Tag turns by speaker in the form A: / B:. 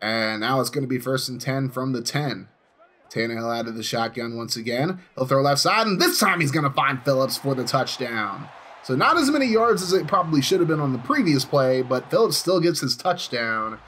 A: And now it's going to be first and 10 from the 10. Tannehill out of the shotgun once again. He'll throw left side, and this time he's going to find Philips for the touchdown. So not as many yards as it probably should have been on the previous play, but Philips still gets his touchdown.